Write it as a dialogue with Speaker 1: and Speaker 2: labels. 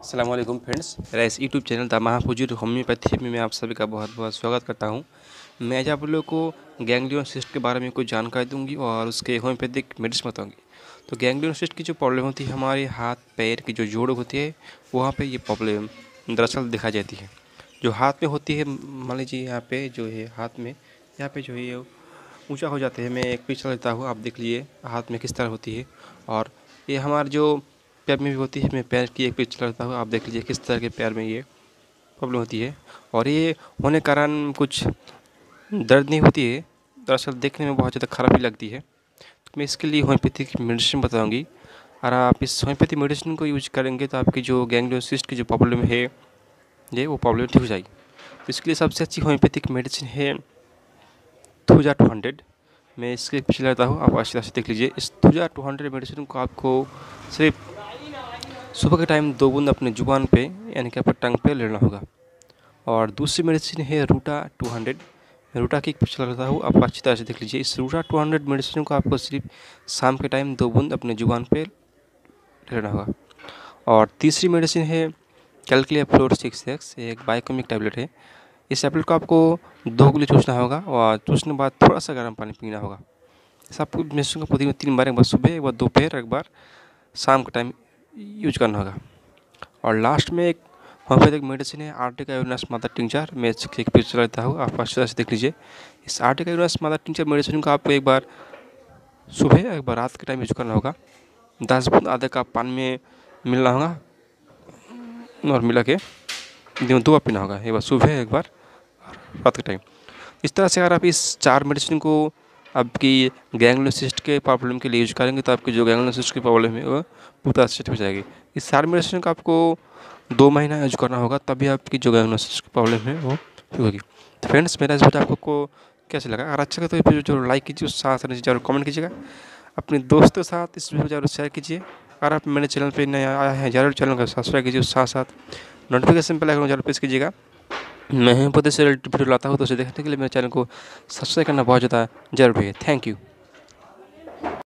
Speaker 1: अल्लाम friends मेरा इस YouTube channel the Mahfuzur homeopathy में मैं आप सभी का बहुत बहुत स्वागत करता हूँ। मैं आज आप लोगों को गैंग्लियन सिस्ट के बारे में कुछ जानकारी दूँगी और उसके होम्योपैथिक मेडिसिन बताऊँगी। तो गैंग्लियन सिस्ट की जो प्रॉब्लम होती है, हमारे हाथ, पैर की जो जोड़ होती है, वहाँ पर ये प्रॉब्लम दरअसल दिखाई जाती है। जो हाथ में होती है, मान लीजिए यहाँ पर जो है हाथ में, यहाँ पर जो है ऊँचा हो जाते हैं। मैं एक पिक्चर लेता हूँ, आप देख लीजिए हाथ में किस तरह होती है। और ये हमारा जो पैर में भी होती है, मैं पैर की एक पिच लड़ता हूँ, आप देख लीजिए किस तरह के पैर में ये प्रॉब्लम होती है। और ये होने के कारण कुछ दर्द नहीं होती है, दरअसल देखने में बहुत ज़्यादा ख़राब ही लगती है। तो मैं इसके लिए होम्योपैथिक मेडिसिन बताऊँगी। और आप इस होम्योपैथिक मेडिसिन को यूज़ करेंगे तो आपकी जो गैंग्लियोसिस्ट की जो प्रॉब्लम है, ये वो प्रॉब्लम ठीक हो जाएगी। तो इसके लिए सबसे अच्छी होम्योपैथिक मेडिसिन है थूजा टू हंड्रेड। मैं इसके पीछे लेता हूँ, आप अच्छी तरह से देख लीजिए। इस थूजा टू हंड्रेड मेडिसिन को आपको सिर्फ़ सुबह के टाइम दो बूंद अपने ज़ुबान पे, यानी कि अपने टंग पे लेना होगा। और दूसरी मेडिसिन है रूटा 200 रूटा की पिक्चर लगता हूँ आप अच्छी तरह से देख लीजिए। इस रूटा 200 मेडिसिन को आपको सिर्फ़ शाम के टाइम दो बूंद अपने ज़ुबान पे लेना होगा। और तीसरी मेडिसिन है कैलकुलिया फ्लोर सिक्स एक्स एक बायोकमिक टैबलेट है। इस टैबलेट को आपको दो गोली चूसना होगा और चूसने के बाद थोड़ा सा गर्म पानी पीना होगा। इस आपको मेडिसिन को तीन बार, एक बार सुबह, एक बार दोपहर, एक बार शाम के टाइम यूज़ करना होगा। और लास्ट में एक होम्योपैथिक मेडिसिन है आर्टिका यूनस मदर टिंचर मैं एक पिक्चर लेता हूँ, आप अच्छी से देख लीजिए। इस urtica urens mother tincture medicine को आपको एक बार सुबह, एक बार रात के टाइम यूज़ करना होगा। दस बूंद आधे कप पानी में मिलना होगा, और मिला के दिन दो बार पीना होगा, एक बार सुबह, एक बार रात के टाइम इस तरह से अगर आप इस चार मेडिसिन को आपकी गैंग्लोसिस्ट के प्रॉब्लम के लिए यूज़ करेंगे तो आपकी जो गैंग्लोसिस्ट की प्रॉब्लम है वो पूरा सेट हो जाएगी। इस सारे मेडिसिन का आपको दो महीना यूज़ करना होगा, तभी आपकी जो गैंग्लोसिस्ट की प्रॉब्लम है वो ठीक होगी। तो फ्रेंड्स मेरा इस वीडियो आपको कैसे लगा? अगर अच्छा लगा तो वीडियो ज़रूर लाइक कीजिए, उस साथ ज़रूर कमेंट कीजिएगा। अपने दोस्तों के साथ इस वीडियो ज़रूर शेयर कीजिए। अगर आप मेरे चैनल पर नया आया है, ज़रूर चैनल को सब्सक्राइब कीजिए, उस साथ साथ नोटिफिकेशन पर आइकन ज़रूर प्रेस कीजिएगा। मैं पद से रिलेटेड वीडियो लाता हूँ तो उसे देखने के लिए मेरे चैनल को सब्सक्राइब करना बहुत ज़्यादा ज़रूरी है। Thank you